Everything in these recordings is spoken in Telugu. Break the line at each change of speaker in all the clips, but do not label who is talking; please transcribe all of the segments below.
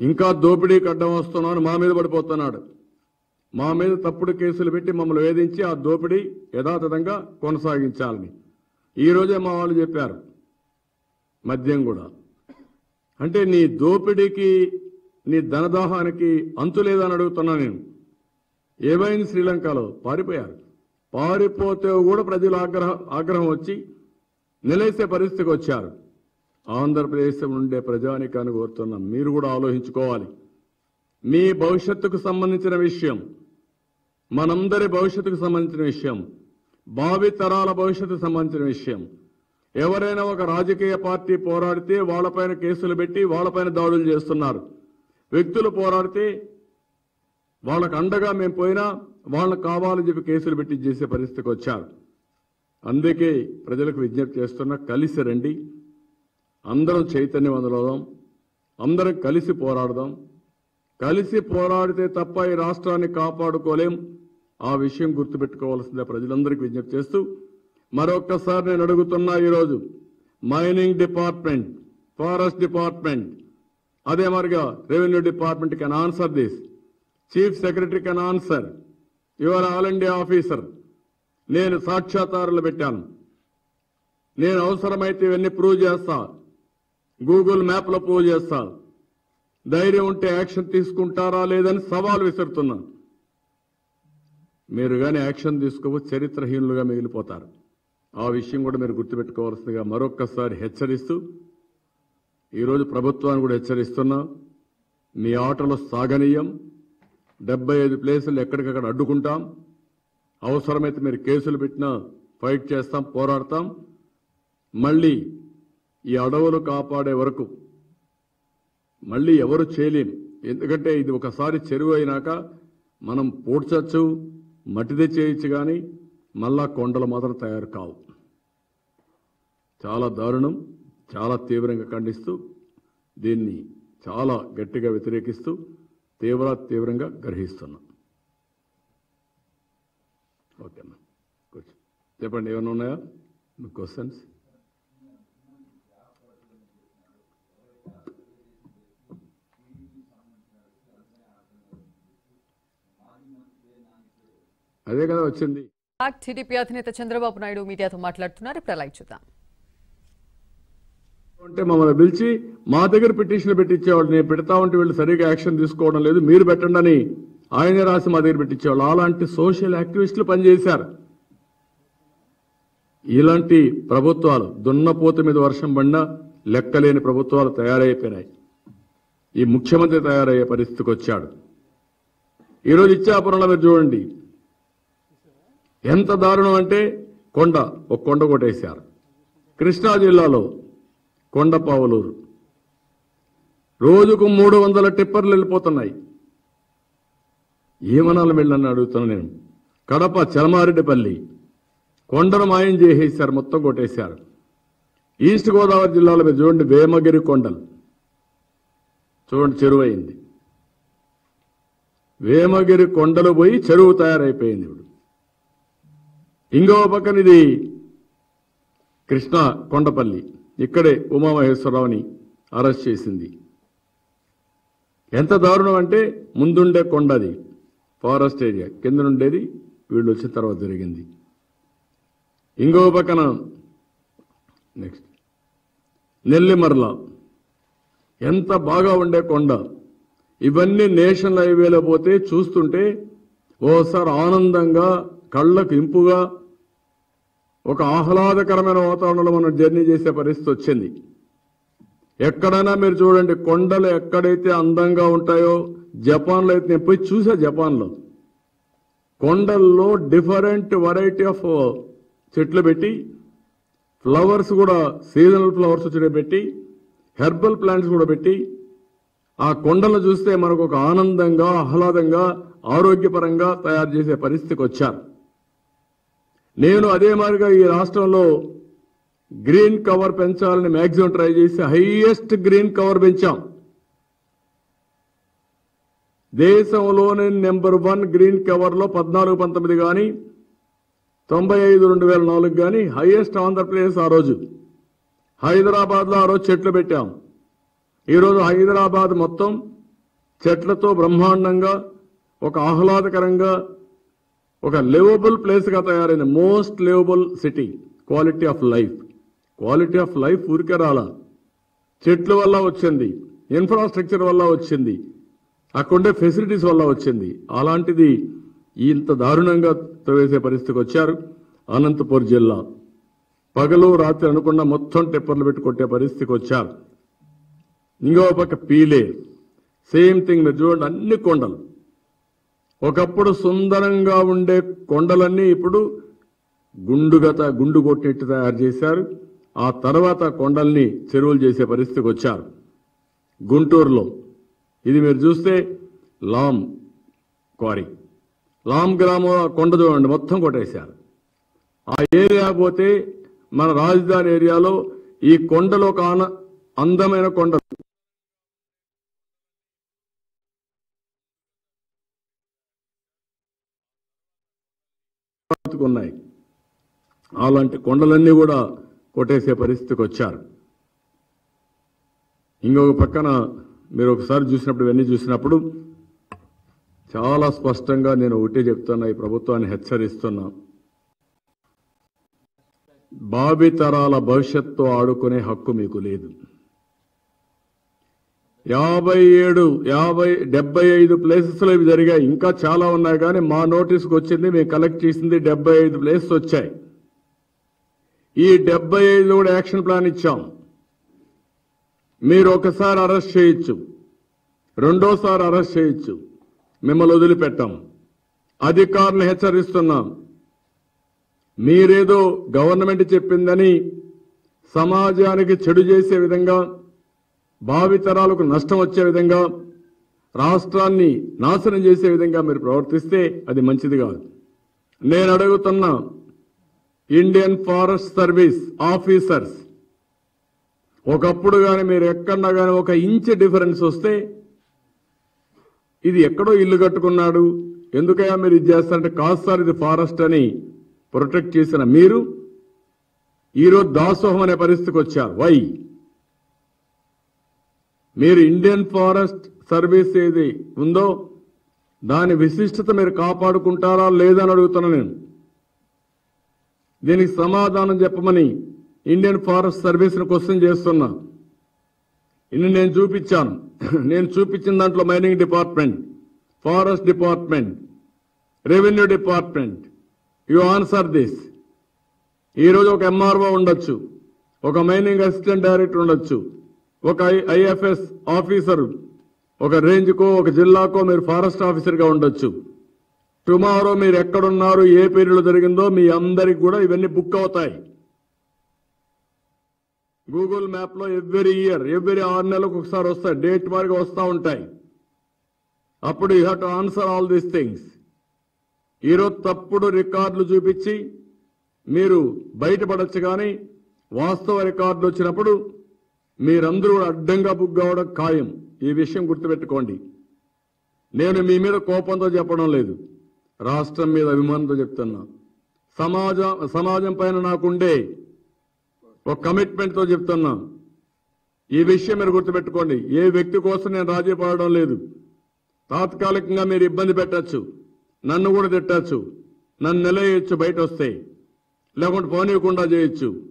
ఇంకా దోపిడీకి అడ్డం వస్తున్నాను మా మీద పడిపోతున్నాడు. మా మీద తప్పుడు కేసులు పెట్టి మమ్మల్ని వేధించి ఆ దోపిడీ యథాతథంగా కొనసాగించాలని. ఈరోజే మా వాళ్ళు చెప్పారు. మద్యం కూడా. అంటే నీ దోపిడీకి నీ ధనదాహానికి అంతు లేదని అడుగుతున్నా నేను. ఏమైంది శ్రీలంకలో? పారిపోయారు. పారిపోతే కూడా ప్రజలు ఆగ్రహం ఆగ్రహం వచ్చి నిలేసే పరిస్థితికి వచ్చారు. ఆంధ్రప్రదేశ్ ఉండే ప్రజానికాన్ని కోరుతున్నాం మీరు కూడా ఆలోచించుకోవాలి. మీ భవిష్యత్తుకు సంబంధించిన విషయం మనందరి భవిష్యత్తుకు సంబంధించిన విషయం భావి తరాల భవిష్యత్తుకు సంబంధించిన విషయం. ఎవరైనా ఒక రాజకీయ పార్టీ పోరాడితే వాళ్ళపైన కేసులు పెట్టి వాళ్ళపైన దాడులు చేస్తున్నారు. వ్యక్తులు పోరాడితే వాళ్ళకు అండగా మేము పోయినా వాళ్ళకు కావాలని చెప్పి కేసులు పెట్టి చేసే పరిస్థితికి వచ్చారు. అందుకే ప్రజలకు విజ్ఞప్తి చేస్తున్నా కలిసి రండి. అందరం చైతన్యవంతులవుదాం. అందరం కలిసి పోరాడదాం. కలిసి పోరాడితే తప్ప ఈ రాష్ట్రాన్ని కాపాడుకోలేం. ఆ విషయం గుర్తుపెట్టుకోవాల్సిందే ప్రజలందరికీ విజ్ఞప్తి చేస్తూ మరొక్కసారి నేను అడుగుతున్నా ఈరోజు మైనింగ్ డిపార్ట్మెంట్ ఫారెస్ట్ డిపార్ట్మెంట్ అదే మరిగా revenue department can answer this. Chief secretary can answer. Your all India officer. నేను సాక్ష్యాధారాలు పెట్టాను. నేను అవసరమైతే ఇవన్నీ ప్రూవ్ చేస్తా. గూగుల్ మ్యాప్లో పో చేస్తా ధైర్యం ఉంటే యాక్షన్ తీసుకుంటారా లేదని సవాల్ విసురుతున్నాను. మీరు కానీ యాక్షన్ తీసుకోవచ్చు చరిత్రహీనులుగా మిగిలిపోతారు. ఆ విషయం కూడా మీరు గుర్తుపెట్టుకోవాల్సిందిగా మరొక్కసారి హెచ్చరిస్తూ ఈరోజు ప్రభుత్వాన్ని కూడా హెచ్చరిస్తున్నా మీ ఆటలు సాగనీయం. డెబ్బై ఐదు ప్లేసులు ఎక్కడికక్కడ అడ్డుకుంటాం. అవసరమైతే మీరు కేసులు పెట్టినా ఫైట్ చేస్తాం పోరాడతాం. మళ్ళీ ఈ అడవులు కాపాడే వరకు మళ్ళీ ఎవరు చేయలేం. ఎందుకంటే ఇది ఒకసారి చెరువు అయినాక మనం పూడ్చచ్చు మట్టిదే చేయొచ్చు కానీ మళ్ళా కొండలు మాత్రం తయారు కావు. చాలా దారుణం చాలా తీవ్రంగా ఖండిస్తూ దీన్ని చాలా గట్టిగా వ్యతిరేకిస్తూ తీవ్ర తీవ్రంగా గ్రహిస్తున్నాం. ఓకేనా చెప్పండి ఏమైనా ఉన్నాయా? మీ క్వశ్చన్స్ అదే కదా వచ్చింది.
టీడీపీ అధినేత చంద్రబాబు నాయుడు మీడియాతో మాట్లాడుతున్నారు. ఇప్పుడు లైవ్ చూద్దాం.
అంటే మమ్మల్ని పిలిచి మా దగ్గర పిటిషన్ పెట్టించేవాళ్ళు నేను పెడతా ఉంటే వీళ్ళు సరిగా యాక్షన్ తీసుకోవడం లేదు మీరు పెట్టండి అని ఆయనే రాసి మా దగ్గర పెట్టించేవాళ్ళు అలాంటి సోషల్ యాక్టివిస్టులు పనిచేశారు. ఇలాంటి ప్రభుత్వాలు దున్నపోత మీద వర్షం పడినా లెక్కలేని ప్రభుత్వాలు తయారైపోయినాయి. ఈ ముఖ్యమంత్రి తయారయ్యే పరిస్థితికి వచ్చాడు. ఈరోజు ఇచ్చాపురంలో మీరు చూడండి. ఎంత దారుణం అంటే కొండ ఒక కొండ కొట్టేశారు. కృష్ణా జిల్లాలో కొండపావులూరు రోజుకు మూడు వందల టిప్పర్లు వెళ్ళిపోతున్నాయి. ఏమనాలి వెళ్ళని అడుగుతున్నా నేను. కడప చలమారెడ్డిపల్లి. కొండను మాయం చేసేసారు మొత్తం కొట్టేశారు. ఈస్ట్ గోదావరి జిల్లాలో మీరు చూడండి వేమగిరి కొండలు. చూడండి చెరువు అయింది వేమగిరి కొండలు పోయి చెరువు తయారైపోయింది ఇప్పుడు. ఇంకో పక్కన ఇది కొండపల్లి. ఇక్కడే ఉమామహేశ్వరరావుని అరెస్ట్ చేసింది. ఎంత దారుణం అంటే ముందుండే కొండ అది ఫారెస్ట్ ఏరియా. కింద నుండేది వీళ్ళు వచ్చిన తర్వాత జరిగింది. ఇంకో పక్కన నెక్స్ట్. నెల్లిమర్ల. ఎంత బాగా ఉండే కొండ. ఇవన్నీ నేషనల్ హైవేలో పోతే చూస్తుంటే ఓసారి ఆనందంగా కళ్ళకు ఇంపుగా ఒక ఆహ్లాదకరమైన వాతావరణంలో మనం జర్నీ చేసే పరిస్థితి వచ్చింది. ఎక్కడైనా మీరు చూడండి కొండలు ఎక్కడైతే అందంగా ఉంటాయో జపాన్లో అయితే నేను పోయి చూసా జపాన్లో. కొండల్లో డిఫరెంట్ వెరైటీ ఆఫ్ చెట్లు పెట్టి ఫ్లవర్స్ కూడా సీజనల్ ఫ్లవర్స్ వచ్చి పెట్టి హెర్బల్ ప్లాంట్స్ కూడా పెట్టి ఆ కొండలు చూస్తే మనకు ఒక ఆనందంగా ఆహ్లాదంగా ఆరోగ్యపరంగా తయారు చేసే పరిస్థితికి వచ్చారు. నేను అదే మాదిరిగా ఈ రాష్ట్రంలో గ్రీన్ కవర్ పెంచాలని మ్యాక్సిమం ట్రై చేసి హైయెస్ట్ గ్రీన్ కవర్ పెంచాం. దేశంలోనే నెంబర్ వన్ గ్రీన్ కవర్లో పద్నాలుగు పంతొమ్మిది కానీ తొంభై ఐదు రెండు వేల నాలుగు కానీ హైయెస్ట్ ఆంధ్రప్రదేశ్ ఆ రోజు. హైదరాబాద్లో ఆ రోజు చెట్లు పెట్టాం. ఈరోజు హైదరాబాద్ మొత్తం చెట్లతో బ్రహ్మాండంగా ఒక ఆహ్లాదకరంగా ఒక లివబుల్ ప్లేస్గా తయారైంది most livable city quality of life quality of life ఊరికే రాలా. చెట్ల వల్ల వచ్చింది ఇన్ఫ్రాస్ట్రక్చర్ వల్ల వచ్చింది అక్కడుండే ఫెసిలిటీస్ వల్ల వచ్చింది. అలాంటిది ఇంత దారుణంగా వేసే పరిస్థితికి వచ్చారు అనంతపూర్ జిల్లా. పగలు రాత్రి అనుకున్న మొత్తం టెప్పర్లు పెట్టి కొట్టే పరిస్థితికి వచ్చారు. ఇంకో పక్క పీలే. సేమ్ థింగ్ మీరు చూడండి అన్ని కొండలు. ఒకప్పుడు సుందరంగా ఉండే కొండలన్నీ ఇప్పుడు గుండుగత గుండు కొట్టినట్టు తయారు చేశారు. ఆ తర్వాత కొండల్ని చెరువులు చేసే పరిస్థితికి వచ్చారు. గుంటూరులో. ఇది మీరు చూస్తే లామ్ క్వారీ. లామ్ గ్రామం కొండ చూడండి మొత్తం కొట్టేశారు. ఆ ఏరియా పోతే మన రాజధాని ఏరియాలో ఈ కొండలో ఒక అందమైన కొండలు ఉన్నాయి అలాంటి కొండలన్నీ కూడా కొట్టేసే పరిస్థితికి వచ్చారు. ఇంకొక పక్కన మీరు ఒకసారి చూసినప్పుడు ఇవన్నీ చూసినప్పుడు చాలా స్పష్టంగా నేను ఒకటే చెప్తున్నా ఈ ప్రభుత్వాన్ని హెచ్చరిస్తున్నా. భావితరాల భవిష్యత్తు ఆడుకునే హక్కు మీకు లేదు. యాభై ఏడు యాభై డెబ్బై ఐదు ప్లేసెస్లో ఇవి జరిగాయి. ఇంకా చాలా ఉన్నాయి కానీ మా నోటీస్కి వచ్చింది మేము కలెక్ట్ చేసింది డెబ్బై ఐదు ప్లేసెస్ వచ్చాయి. ఈ డెబ్బై ఐదు కూడా యాక్షన్ ప్లాన్ ఇచ్చాం. మీరు ఒకసారి అరెస్ట్ చేయొచ్చు. రెండోసారి అరెస్ట్ చేయొచ్చు. మిమ్మల్ని వదిలిపెట్టాం. అధికారులు హెచ్చరిస్తున్నాం. మీరేదో గవర్నమెంట్ చెప్పిందని సమాజానికి చెడు చేసే విధంగా భావితరాలకు నష్టం వచ్చే విధంగా రాష్ట్రాన్ని నాశనం చేసే విధంగా మీరు ప్రవర్తిస్తే అది మంచిది కాదు. నేను అడుగుతున్న ఇండియన్ ఫారెస్ట్ సర్వీస్ ఆఫీసర్స్ ఒకప్పుడు కానీ మీరు ఎక్కడన్నా కానీ ఒక ఇంచ్ డిఫరెన్స్ వస్తే ఇది ఎక్కడో ఇల్లు కట్టుకున్నాడు ఎందుకయ్యా మీరు ఇది చేస్తారంటే కాస్త సార్ ఇది ఫారెస్ట్ అని ప్రొటెక్ట్ చేసిన మీరు ఈరోజు దాసోహం అనే పరిస్థితికి వచ్చారు. వై? మీరు ఇండియన్ ఫారెస్ట్ సర్వీస్ ఏది ఉందో దాని విశిష్టత మీరు కాపాడుకుంటారా లేదా అని అడుగుతున్నా నేను. దీనికి సమాధానం చెప్పమని ఇండియన్ ఫారెస్ట్ సర్వీస్ని క్వశ్చన్ చేస్తున్నా. ఇన్ని నేను చూపించాను. నేను చూపించిన దాంట్లో mining department forest department revenue department. You answer this. ఈరోజు ఒక ఎంఆర్ఓ ఉండొచ్చు ఒక మైనింగ్ అసిస్టెంట్ డైరెక్టర్ ఉండొచ్చు ఒక ఐఎఫ్ఎస్ ఆఫీసర్ ఒక రేంజ్కో ఒక జిల్లాకో మీరు ఫారెస్ట్ ఆఫీసర్గా ఉండొచ్చు. టుమారో మీరు ఎక్కడున్నారు ఏ పీరియడ్లో జరిగిందో మీ అందరికి కూడా ఇవన్నీ బుక్ అవుతాయి. గూగుల్ మ్యాప్లో ఎవ్రీ ఇయర్ ఎవ్రీ ఆరు నెలలకు ఒకసారి వస్తాయి డేట్ వారికి వస్తూ ఉంటాయి. అప్పుడు you have to answer all these things ఈరోజు తప్పుడు రికార్డులు చూపించి మీరు బయటపడచ్చు కానీ వాస్తవ రికార్డులు వచ్చినప్పుడు మీరందరూ కూడా అడ్డంగా బుక్ కావడం ఖాయం. ఈ విషయం గుర్తుపెట్టుకోండి. నేను మీ మీద కోపంతో చెప్పడం లేదు. రాష్ట్రం మీద అభిమానంతో చెప్తున్నా. సమాజం సమాజం పైన నాకుండే ఒక కమిట్మెంట్తో చెప్తున్నా. ఈ విషయం మీరు గుర్తుపెట్టుకోండి. ఏ వ్యక్తి కోసం నేను రాజీ పడడం లేదు. తాత్కాలికంగా మీరు ఇబ్బంది పెట్టచ్చు. నన్ను కూడా తిట్టచ్చు. నన్ను నిలయచ్చు బయట వస్తే లేకుంటే పోనీయకుండా చేయొచ్చు.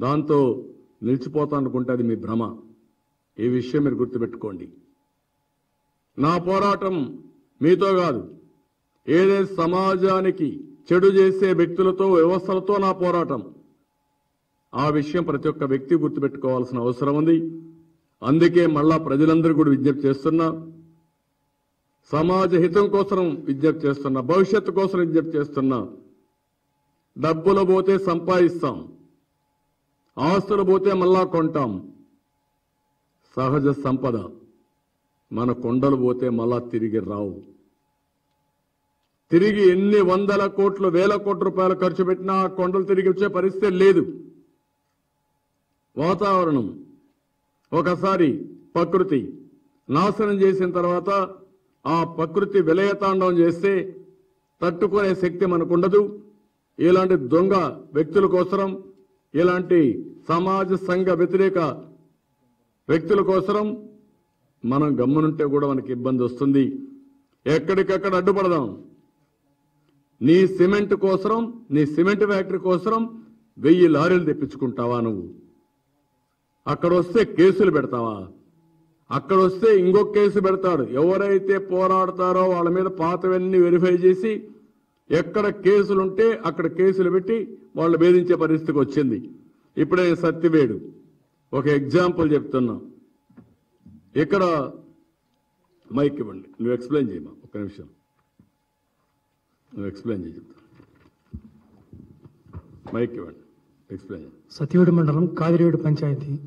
దాంతో నిలిచిపోతాను అనుకుంటే అది మీ భ్రమ. ఈ విషయం మీరు గుర్తుపెట్టుకోండి. నా పోరాటం మీతో కాదు. ఏదైతే సమాజానికి చెడు చేసే వ్యక్తులతో వ్యవస్థలతో నా పోరాటం. ఆ విషయం ప్రతి ఒక్క వ్యక్తి గుర్తుపెట్టుకోవాల్సిన అవసరం ఉంది. అందుకే మళ్ళా ప్రజలందరూ కూడా విజ్ఞప్తి చేస్తున్నా. సమాజ హితం కోసం విజ్ఞప్తి చేస్తున్నా. భవిష్యత్తు కోసం విజ్ఞప్తి చేస్తున్నా. డబ్బులు పోతే సంపాదిస్తాం. ఆస్తులు పోతే మళ్ళా కొంటాం. సహజ సంపద. మన కొండలు పోతే మళ్ళా తిరిగి రావు. తిరిగి ఎన్ని వందల కోట్లు వేల కోట్ల రూపాయలు ఖర్చు పెట్టినా ఆ కొండలు తిరిగి వచ్చే పరిస్థితి లేదు. వాతావరణం. ఒకసారి ప్రకృతి నాశనం చేసిన తర్వాత ఆ ప్రకృతి విలయతాండవం చేస్తే తట్టుకునే శక్తి మనకు ఉండదు ఇలాంటి దొంగ వ్యక్తుల కోసరం ఇలాంటి సమాజ సంఘ వ్యతిరేక వ్యక్తుల కోసరం మనం గమ్మునుంటే కూడా మనకి ఇబ్బంది వస్తుంది. ఎక్కడికక్కడ అడ్డుపడదాం. నీ సిమెంట్ కోసం నీ సిమెంట్ ఫ్యాక్టరీ కోసం వెయ్యి లారీలు తెప్పించుకుంటావా నువ్వు? అక్కడ వస్తే కేసులు పెడతావా? అక్కడ వస్తే ఇంకొక కేసు పెడతాడు. ఎవరైతే పోరాడతారో వాళ్ళ మీద పాతవన్నీ వెరిఫై చేసి ఎక్కడ కేసులుంటే అక్కడ కేసులు పెట్టి వాళ్ళు వేధించే పరిస్థితికి వచ్చింది. ఇప్పుడే సత్తివేడు ఒక ఎగ్జాంపుల్ చెప్తున్నా. ఇక్కడ మైక్ ఇవ్వండి. నువ్వు ఎక్స్ప్లెయిన్ చేయమా ఒక నిమిషం. నువ్వు ఎక్స్ప్లెయిన్ చేయి చెప్తా. మైక్ ఇవ్వండి. ఎక్స్ప్లెయిన్
సత్యవేడు మండలం కాదిరేడు పంచాయతీ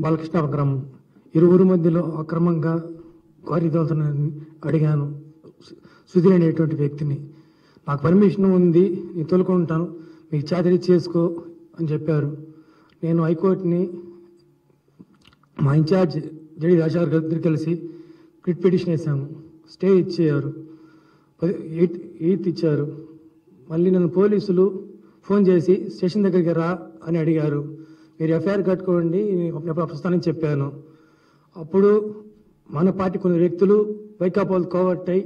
బాలకృష్ణ గ్రామం ఇరువురు మధ్యలో అక్రమంగా క్వారీ అడిగాను. సుధీర్ అనేటువంటి వ్యక్తిని. నాకు పర్మిషన్ ఉంది నేను తోలుకుంటాను మీకు చేతరి చేసుకో అని చెప్పారు. నేను హైకోర్టుని మా ఇన్ఛార్జ్ జడి రాజాగారి దగ్గర కలిసి క్రిట్ పిటిషన్ వేసాము. స్టే ఇచ్చారు ఎయిత్ ఎయిత్ ఇచ్చారు. మళ్ళీ నన్ను పోలీసులు ఫోన్ చేసి స్టేషన్ దగ్గరికి రా అని అడిగారు. మీరు ఎఫ్ఐఆర్ కట్టుకోండి అప్పుడు వస్తానని చెప్పాను. అప్పుడు మన పార్టీ కొన్ని వ్యక్తులు వైకాపాలు కోవట్టయి